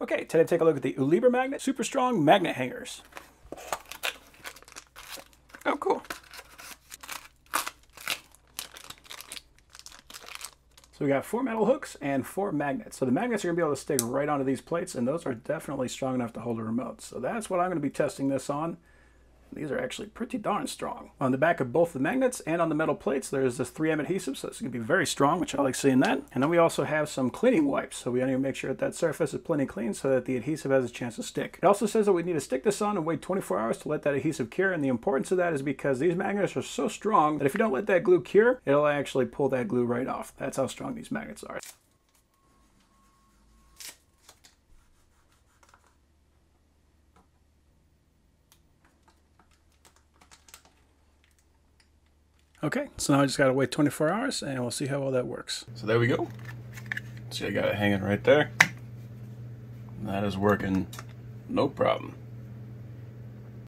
Okay, today take a look at the ULIBERMAGNET Super Strong Magnet Hangers. Oh, cool. So we got four metal hooks and four magnets. So the magnets are gonna be able to stick right onto these plates and those are definitely strong enough to hold a remote. So that's what I'm gonna be testing this on. These are actually pretty darn strong. On the back of both the magnets and on the metal plates, there's this 3M adhesive, so it's going to be very strong, which I like seeing that. And then we also have some cleaning wipes, so we need to make sure that that surface is plenty clean so that the adhesive has a chance to stick. It also says that we need to stick this on and wait 24 hours to let that adhesive cure, and the importance of that is because these magnets are so strong that if you don't let that glue cure, it'll actually pull that glue right off. That's how strong these magnets are. Okay, so now I just gotta wait 24 hours and we'll see how well that works. So there we go. See, I got it hanging right there. That is working no problem.